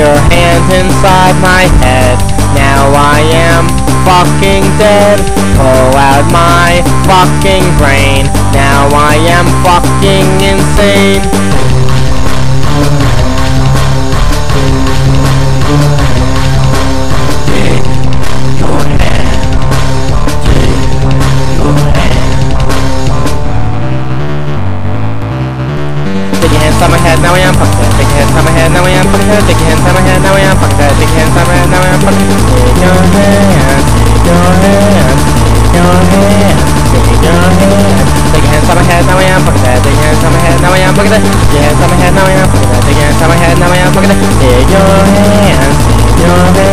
your hands inside my head. Now I am fucking dead. Pull out my fucking brain. Head, now I am fucking dead. Take your hands on my head, now I am fucking dead. Take your hands on my head, now I am fucking dead. Take your hands on my head, now I am fucking dead. Take your hands, take your hands, take your hands, take your hands. Take your hands on my head, now I am fucking dead. Take your hands on my head, now I am fucking dead. Take your hands on my head, now I am fucking dead. Take your hands on my head, now I am fucking dead. Take your hands.